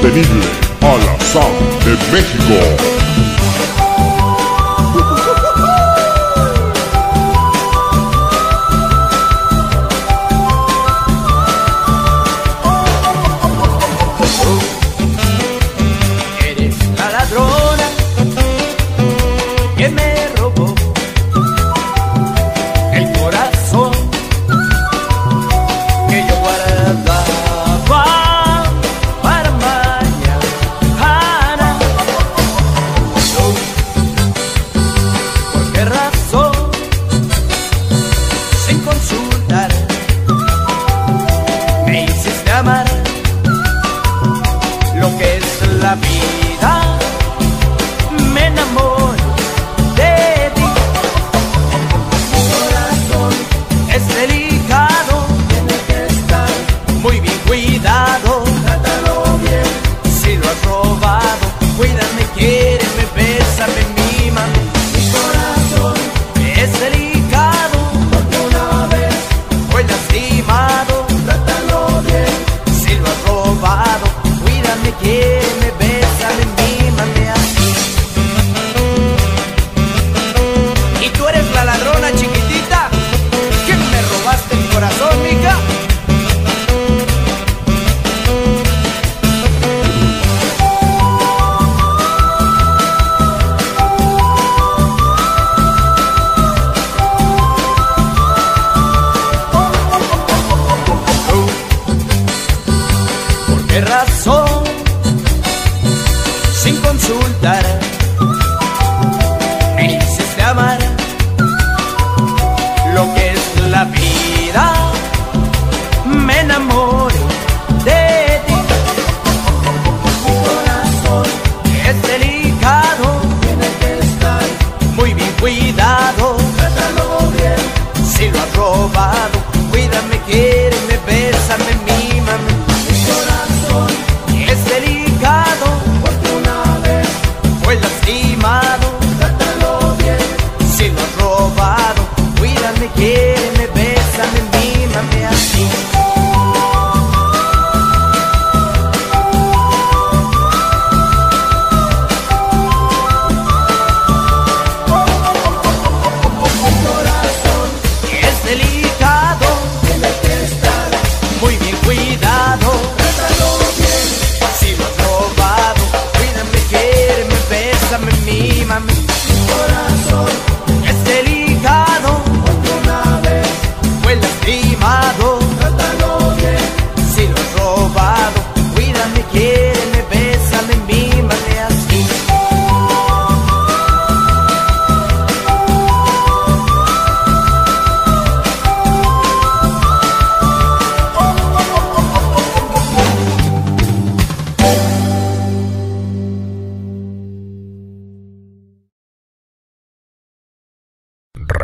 sostenible al azar de México. la vida me enamoro de ti. Mi corazón es delicado, tiene que estar muy bien cuidado. Trátalo bien si lo has de razón, sin consultar, me hiciste amar lo que es la vida, me enamoré de ti. Tu corazón es delicado, tiene que estar muy bien cuidado, bien, si lo has robado.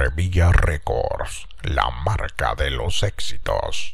Revilla Records, la marca de los éxitos.